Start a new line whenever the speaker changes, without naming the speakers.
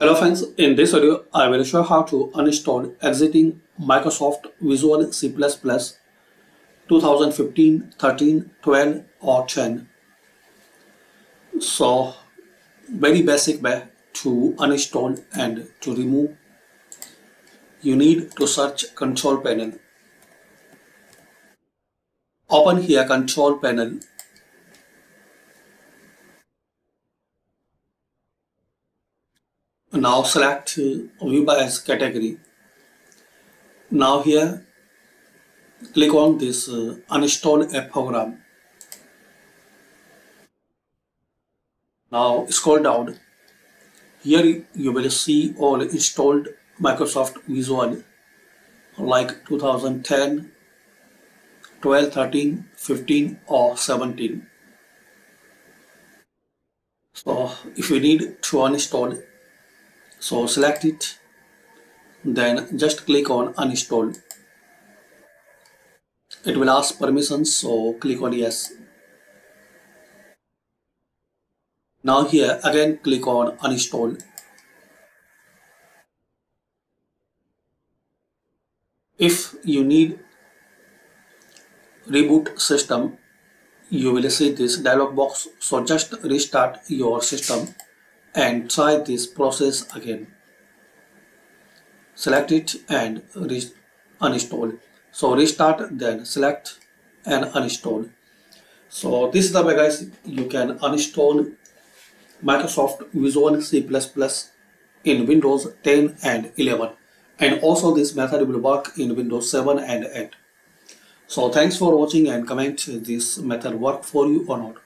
Hello friends, in this video I will show how to uninstall exiting Microsoft Visual C++ 2015, 13, 12 or 10. So very basic way to uninstall and to remove. You need to search control panel. Open here control panel now select view by as category. Now here click on this uh, uninstall a program. Now scroll down. Here you will see all installed Microsoft Visual like 2010 12 13 15 or 17 so if you need to uninstall so select it then just click on uninstall. It will ask permissions so click on yes. Now here again click on uninstall. If you need reboot system you will see this dialog box. So just restart your system and try this process again. Select it and uninstall. So restart then select and uninstall. So this is the way guys you can uninstall Microsoft Visual C++ in Windows 10 and 11 and also this method will work in Windows 7 and 8 so thanks for watching and comment this method work for you or not